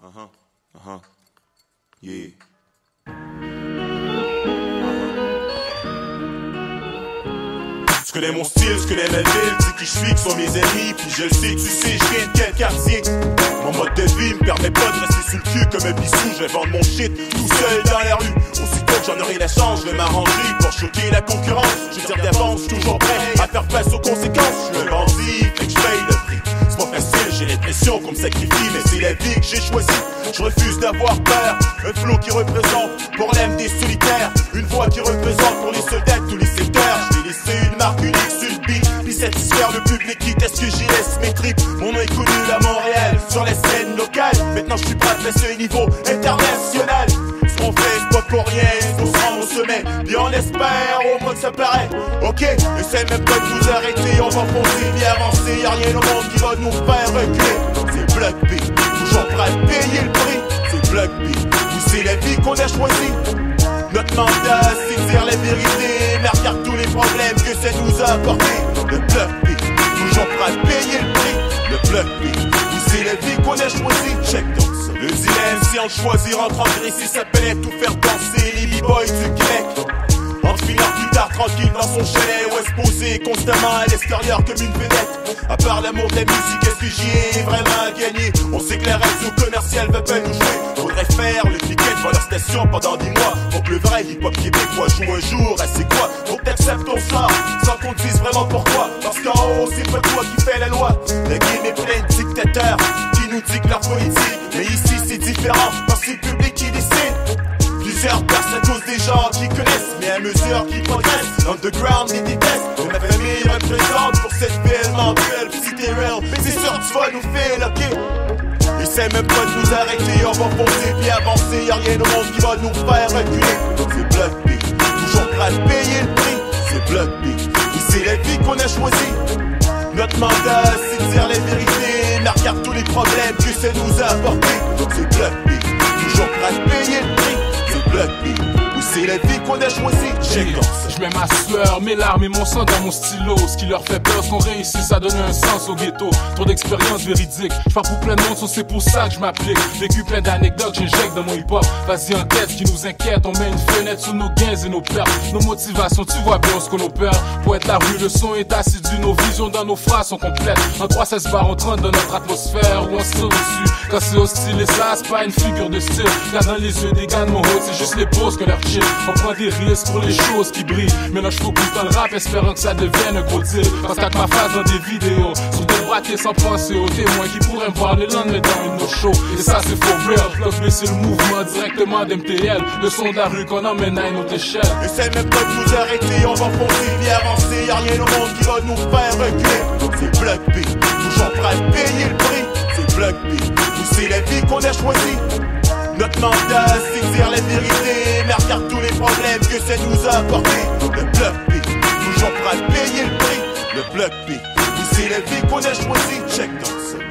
Uh-huh. Uh-huh. Yeah. Tu connais mon style, tu connais ma ville, tu qui je suis, qui sont mes ennemis, puis je le sais, tu sais, je viens de quel quartier. Mon mode de vie me permet pas de rester sur le cul comme un bissou, je vais vendre mon shit tout seul dans la rue. Aussitôt que j'en aurai la chance, je vais m'arranger pour choquer la concurrence. Je tire d'avance, toujours prêt à faire face aux conséquences. Je bandit, fait que je paye le facile, j'ai l'impression qu'on me sacrifie, mais c'est la vie que j'ai choisie. Je refuse d'avoir peur. Un flow qui représente pour l'aime des solitaires. Une voix qui représente pour les soldats tous les secteurs. Je laisser une marque unique sur le beat. Puis satisfaire le public qui est-ce que j'y laisse mes tripes. Mon nom est connu à Montréal, sur la scène locale. Maintenant je suis prêt à passer au niveau international. Ce qu'on fait, c'est pas pour rien, faut se rendre au sommet. Puis on espère ça paraît. Ok, même pas de nous arrêter, on va foncer, bien avancer. Y'a rien au monde qui va nous faire reculer. C'est Block B, toujours prêt à payer le prix. C'est Block B, c'est la vie qu'on a choisie. Notre mandat, c'est de dire la vérité, mais regarde tous les problèmes que ça nous a apportés. Le Block B, toujours prêt à payer le prix. Le Block B, c'est la vie qu'on a choisie. Check donc. Le dilemme, c'est en choisir entre engraisser sa palette ou faire danser les b-boys du tranquille dans son chalet ou exposé constamment à l'extérieur comme une vedette. À part l'amour de la musique, est-ce que j'y ai vraiment gagné On sait que la radio commerciale va pas nous jouer. Faudrait faire le ticket de leur station pendant 10 mois. Pour que le vrai hip-hop québécois joue un jour à c'est quoi? Faut que t'acceptes ton sort sans qu'on dise vraiment pourquoi. Parce qu'en haut, c'est pas toi qui fais la loi. La game est pleine de dictateurs qui nous dictent leur politique. Mais ici, c'est différent mesure qu'ils progressent, l'underground les déteste. Mais ma famille représente pour cette ville mensuelle, t'es real, c'est sûr tu vas nous faire, ok? Essaie même pas de nous arrêter, on va foncer puis avancer, y'a rien au monde qui va nous faire reculer. C'est Block B, toujours prêt à payer le prix. C'est Block B, oui c'est la vie qu'on a choisie. Notre mandat, c'est de dire la vérité, mais tous les problèmes que ça nous a apportés. Je mets ma sueur, mes larmes et mon sang dans mon stylo. Ce qui leur fait peur, qu'on réussit, ça donne un sens au ghetto. Trop d'expériences véridiques. Je parle pour plein de monde, c'est pour ça que je m'applique. Vécu plein d'anecdotes, j'injecte dans mon hip-hop. Vas-y, enquête, qui nous inquiète. On met une fenêtre sous nos gains et nos pertes. Nos motivations, tu vois bien ce qu'on opère. Pour être la rue, le son est assidu. Nos visions dans nos phrases sont complètes. En 3 16 barres, on trône dans notre atmosphère. Où on se dessus? Quand c'est hostile et ça, c'est pas une figure de style. Car dans les yeux des gars de mon hood, c'est juste les poses que leur chill. Des risques pour les choses qui brillent. Je focus dans le rap, espérant que ça devienne un gros deal. Parce qu'avec ma face dans des vidéos, sur des braquets sans penser aux témoins qui pourraient me voir le lendemain dans une nos shows. Et ça, c'est faux real. B, c'est le mouvement directement d'MTL. Le son de la rue qu'on emmène à une autre échelle. Essaie même pas de nous arrêter, on va foncer puis avancer. Y'a rien au monde qui va nous faire reculer. C'est Block B, toujours prêt à payer le prix. C'est Block B, c'est la vie qu'on a choisie. Notre mandat, c'est dire la vérité, mais regarde tous les problèmes que ça nous a apportés. Le Block B, toujours prêt à payer le prix. Le Block B, oui, c'est la vie qu'on a choisie. Check donc ça.